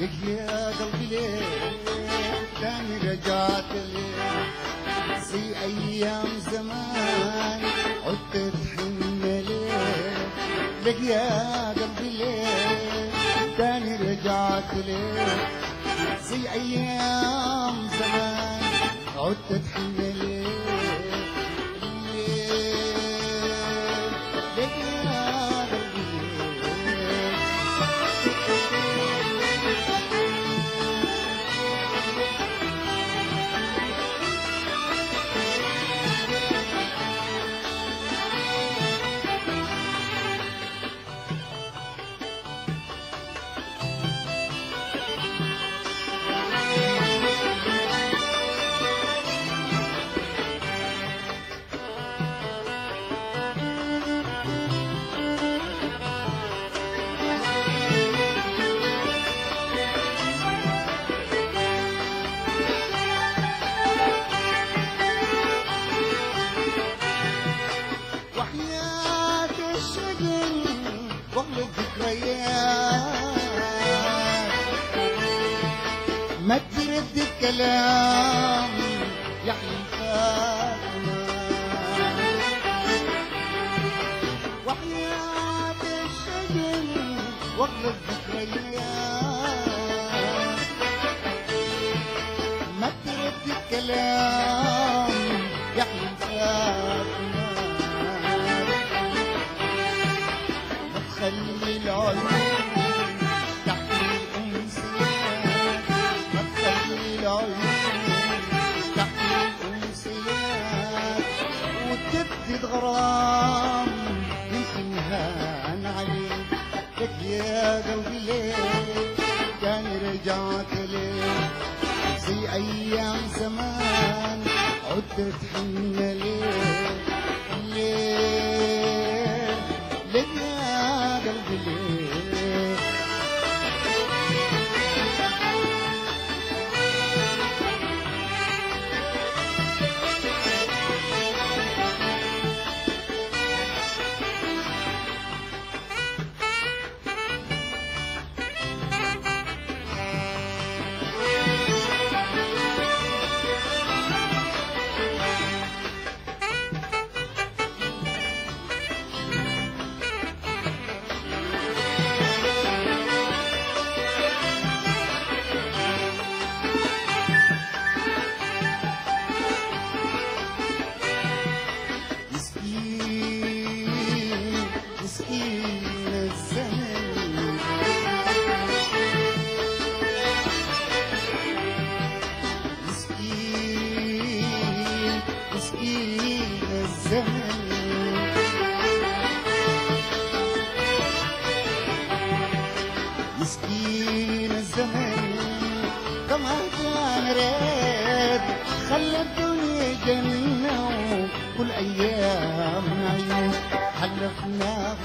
لك يا قلبي ليه؟ تاني رجعت ليه؟ زي أيام زمان عدت تحن ليه؟ لك قلبي ليه؟ تاني رجعت ليه؟ زي أيام زمان عدت تحن ليه؟ الكلام يا حلفاتنا وحياة الشجن وهم الذكريات. عدت الزمن كما كان ريت خلى الدنيا جنة وكل أيام عيون حلفنا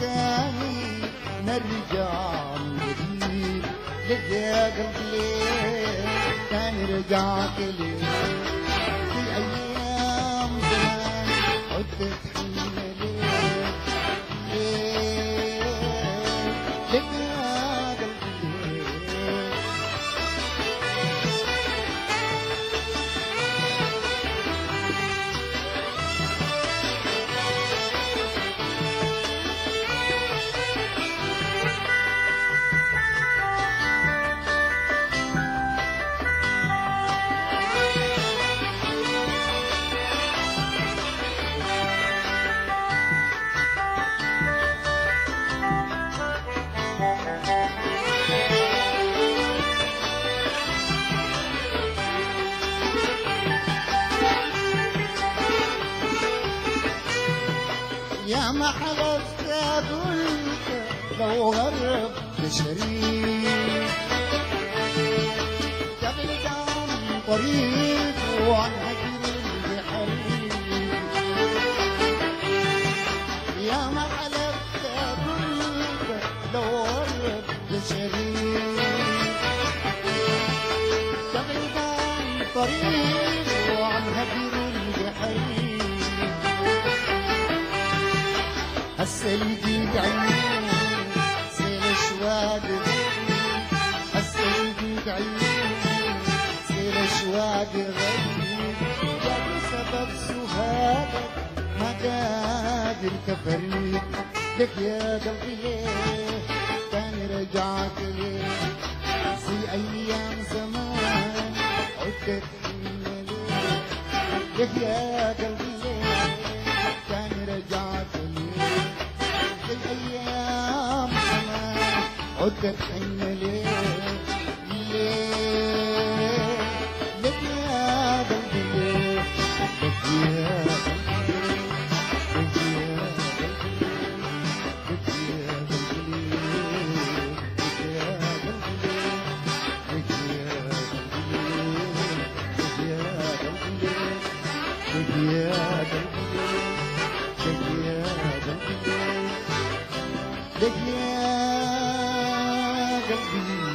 تاني نرجع من جديد لك يا قلبي تاني رجعت ليه عدت حن يا ما حلفت قلت لو غرب بشريك. قبل كان طريق وعن هجر البحرين. يا ما حلفت قلت لو غرب بشريك. قبل كان طريق وعن هجر حسن جيب عيني سير شوادي حسن جيب عيني سير شوادي غني. يا بسبب سهادك ما قادر كفريك لك يا قلبي ليه تاني رجعت ليه في أيام زمان عدت لك يا قلبي ليه تاني رجعت ليه الأيام أنا عدت حن ليه ليه đất nhà gắn bìm